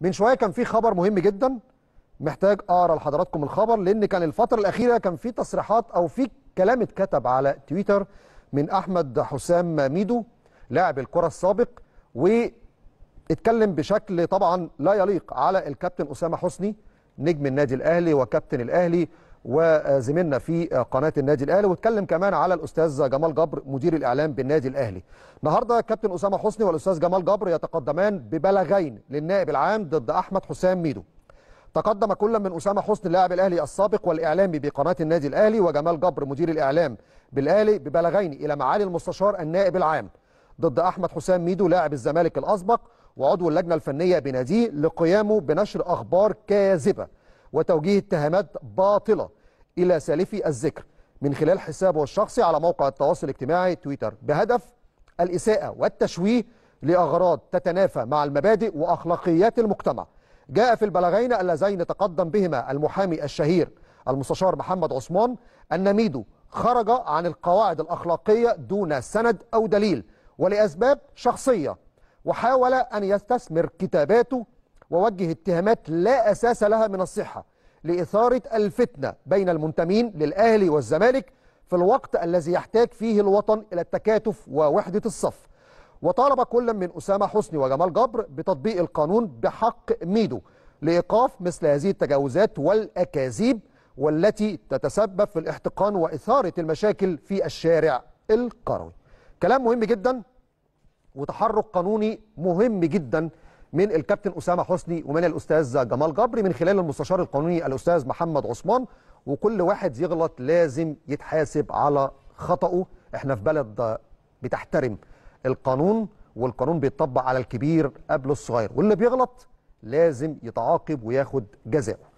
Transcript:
من شوية كان في خبر مهم جدا محتاج أقرأ لحضراتكم الخبر لأن كان الفترة الأخيرة كان في تصريحات أو في كلام اتكتب على تويتر من أحمد حسام ميدو لاعب الكرة السابق واتكلم بشكل طبعا لا يليق على الكابتن أسامة حسني نجم النادي الأهلي وكابتن الأهلي وزميلنا في قناة النادي الأهلي واتكلم كمان على الأستاذ جمال جبر مدير الإعلام بالنادي الأهلي. النهارده كابتن أسامة حسني والأستاذ جمال جبر يتقدمان ببلاغين للنائب العام ضد أحمد حسام ميدو. تقدم كل من أسامة حسني اللاعب الأهلي السابق والاعلامي بقناة النادي الأهلي وجمال جبر مدير الإعلام بالأهلي ببلاغين إلى معالي المستشار النائب العام ضد أحمد حسام ميدو لاعب الزمالك الأسبق وعضو اللجنة الفنية بناديه لقيامه بنشر أخبار كاذبة وتوجيه اتهامات باطلة إلى سالفي الذكر من خلال حسابه الشخصي على موقع التواصل الاجتماعي تويتر بهدف الإساءة والتشويه لأغراض تتنافى مع المبادئ وأخلاقيات المجتمع. جاء في البلاغين اللذين تقدم بهما المحامي الشهير المستشار محمد عثمان أن ميدو خرج عن القواعد الأخلاقية دون سند أو دليل ولأسباب شخصية وحاول أن يستثمر كتاباته ووجه اتهامات لا أساس لها من الصحة لإثارة الفتنة بين المنتمين للأهلي والزمالك في الوقت الذي يحتاج فيه الوطن إلى التكاتف ووحدة الصف. وطالب كل من أسامة حسني وجمال جبر بتطبيق القانون بحق ميدو لإيقاف مثل هذه التجاوزات والأكاذيب والتي تتسبب في الاحتقان وإثارة المشاكل في الشارع القروي. كلام مهم جدا وتحرك قانوني مهم جدا من الكابتن أسامة حسني ومن الأستاذ جمال جبري من خلال المستشار القانوني الأستاذ محمد عثمان وكل واحد يغلط لازم يتحاسب على خطأه. إحنا في بلد بتحترم القانون والقانون بيتطبق على الكبير قبل الصغير واللي بيغلط لازم يتعاقب وياخد جزاؤه.